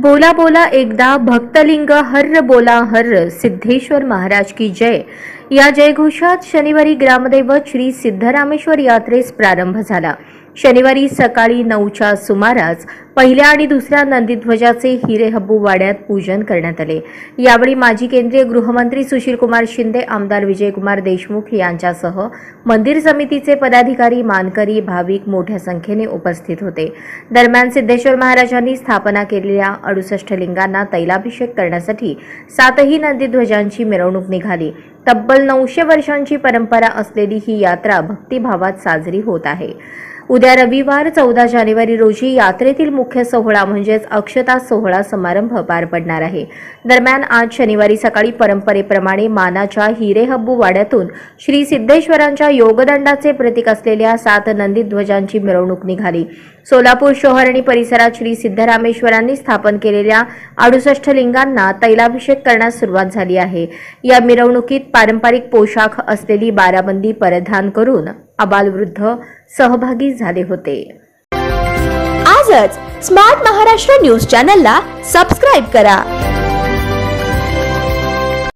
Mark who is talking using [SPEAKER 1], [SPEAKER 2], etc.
[SPEAKER 1] बोला बोला एकदा भक्तलिंग हर्र बोला हर्र सिद्धेश्वर महाराज की जय. या जयघोषात शनिवारी ग्रामदैवत श्री सिद्धरामेश्वर यात्रेस प्रारंभ झाला. शनिवारी सकाळी नऊच्या सुमारास पहिल्या आणि दुसऱ्या नंदीध्वजाचे हिरे हब्बू वाड्यात पूजन करण्यात आले. यावेळी माजी केंद्रीय गृहमंत्री सुशीलकुमार शिंदे आमदार विजयकुमार देशमुख यांच्यासह मंदिर समितीचे पदाधिकारी मानकरी भाविक मोठ्या संख्येने उपस्थित होते. दरम्यान सिद्धेश्वर महाराजांनी स्थापना केलेल्या अडुसष्ट लिंगांना तैलाभिषेक करण्यासाठी सातही नंदीध्वजांची मिरवणूक निघाली. तब्बल नऊशे वर्षांची परंपरा असलेली ही यात्रा भक्तिभावात साजरी होत आहे. उद्या रविवार चौदा जानेवारी रोजी यात्रेतील मुख्य सोहळा म्हणजेच अक्षता सोहळा समारंभ पार पडणार आहे. दरम्यान आज शनिवारी सकाळी परंपरेप्रमाणे मानाच्या हिरे हब्बू वाड्यातून श्री सिद्धेश्वरांच्या योगदंडाचे प्रतीक असलेल्या सात नंदी ध्वजांची मिरवणूक निघाली. सोलापूर शहर आणि परिसरात श्री सिद्धरामेश्वरांनी स्थापन केलेल्या अडुसष्ट लिंगांना तैलाभिषेक करण्यास सुरुवात झाली आहे. या मिरवणुकीत पारंपरिक पोशाख असलेली बाराबंदी परिधान करून अबालवृद्ध सहभागी झाले होते.
[SPEAKER 2] आजच स्मार्ट महाराष्ट्र न्यूज चॅनलला सबस्क्राईब करा.